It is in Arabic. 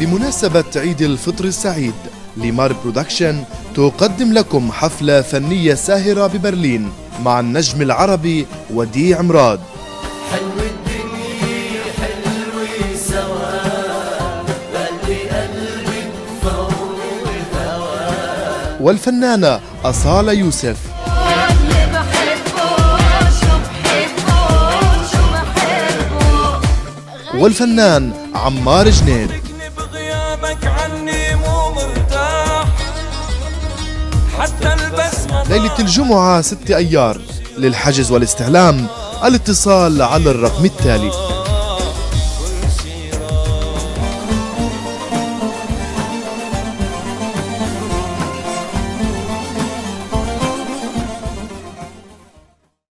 بمناسبة عيد الفطر السعيد ليمار برودكشن تقدم لكم حفلة فنية ساهرة ببرلين مع النجم العربي وديع مراد حلو الدنيا حلو سوا قلبي قلبي فوق الهوى. والفنانة أصالة يوسف. والفنان عمار جنيد. تكني بغيابك عني مو مرتاح. حتى البسمة ليلة الجمعة 6 أيار للحجز والاستعلام الاتصال على الرقم التالي.